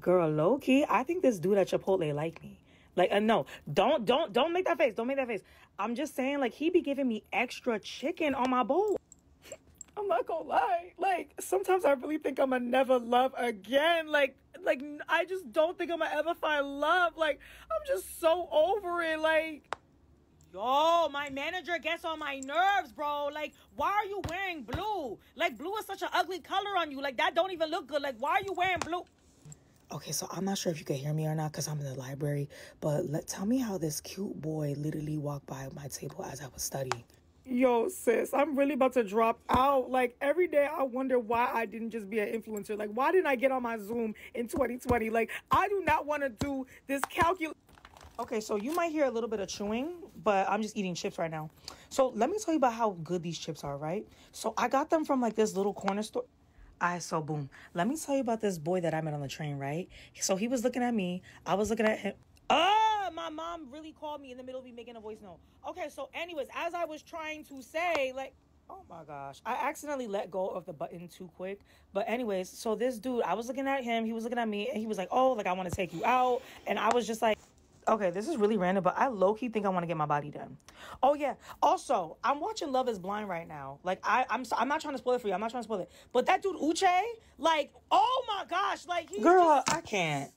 Girl, low key, I think this dude at Chipotle like me. Like, uh, no, don't, don't, don't make that face. Don't make that face. I'm just saying, like, he be giving me extra chicken on my bowl. I'm not gonna lie. Like, sometimes I really think I'm gonna never love again. Like, like, I just don't think I'm gonna ever find love. Like, I'm just so over it. Like, Yo, my manager gets on my nerves, bro. Like, why are you wearing blue? Like, blue is such an ugly color on you. Like, that don't even look good. Like, why are you wearing blue? Okay, so I'm not sure if you can hear me or not because I'm in the library, but let tell me how this cute boy literally walked by my table as I was studying. Yo, sis, I'm really about to drop out. Like every day, I wonder why I didn't just be an influencer. Like, why didn't I get on my Zoom in 2020? Like, I do not want to do this calculus. Okay, so you might hear a little bit of chewing, but I'm just eating chips right now. So let me tell you about how good these chips are, right? So I got them from like this little corner store. I so boom. Let me tell you about this boy that I met on the train, right? So he was looking at me. I was looking at him. Oh, my mom really called me in the middle of me making a voice note. Okay, so anyways, as I was trying to say, like, oh my gosh, I accidentally let go of the button too quick. But anyways, so this dude, I was looking at him, he was looking at me, and he was like, oh, like I want to take you out, and I was just like. Okay, this is really random, but I low key think I want to get my body done. Oh yeah. Also, I'm watching Love Is Blind right now. Like I, I'm, so, I'm not trying to spoil it for you. I'm not trying to spoil it. But that dude Uche, like, oh my gosh, like he girl, just... I can't.